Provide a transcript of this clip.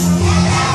Yeah.